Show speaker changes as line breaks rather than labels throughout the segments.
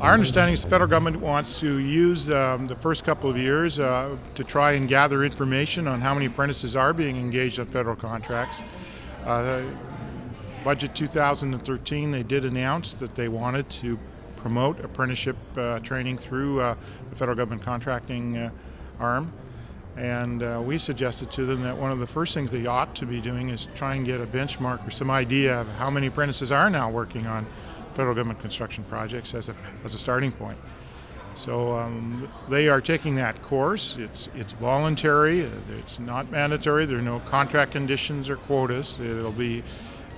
Our understanding is the federal government wants to use um, the first couple of years uh, to try and gather information on how many apprentices are being engaged on federal contracts. Uh, budget 2013, they did announce that they wanted to promote apprenticeship uh, training through uh, the federal government contracting uh, arm. And uh, we suggested to them that one of the first things they ought to be doing is try and get a benchmark or some idea of how many apprentices are now working on federal government construction projects as a, as a starting point. So um, they are taking that course. It's it's voluntary. It's not mandatory. There are no contract conditions or quotas. It'll be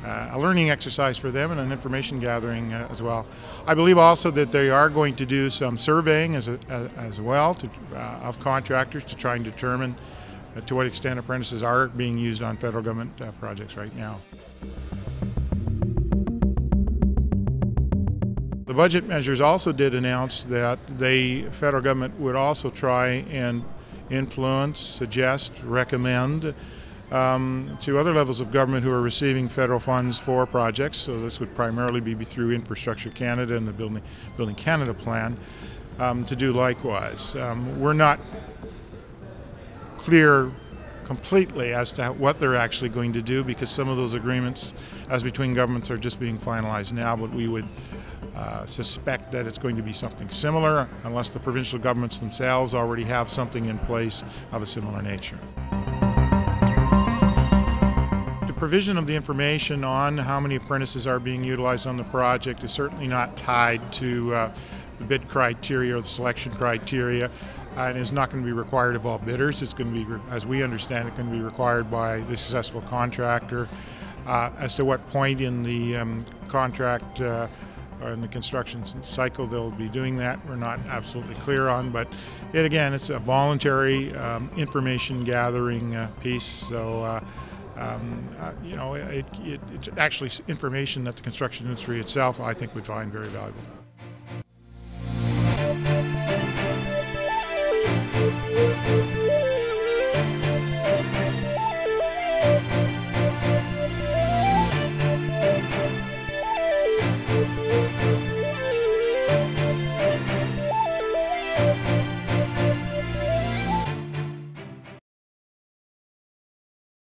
uh, a learning exercise for them and an information gathering uh, as well. I believe also that they are going to do some surveying as, a, as, as, well to, uh, of contractors to try and determine uh, to what extent apprentices are being used on federal government uh, projects right now. The budget measures also did announce that the federal government would also try and influence, suggest, recommend um, to other levels of government who are receiving federal funds for projects. So this would primarily be through Infrastructure Canada and the Building, Building Canada plan um, to do likewise. Um, we're not clear completely as to what they're actually going to do because some of those agreements as between governments are just being finalized now, but we would uh, suspect that it's going to be something similar unless the provincial governments themselves already have something in place of a similar nature. The provision of the information on how many apprentices are being utilized on the project is certainly not tied to uh, the bid criteria or the selection criteria. Uh, and is not going to be required of all bidders. It's going to be, as we understand it, going to be required by the successful contractor. Uh, as to what point in the um, contract uh, in the construction cycle they'll be doing that. We're not absolutely clear on, but it again, it's a voluntary um, information gathering uh, piece. So. Uh, um, uh, you know, it, it, it's actually information that the construction industry itself, I think, would find very valuable.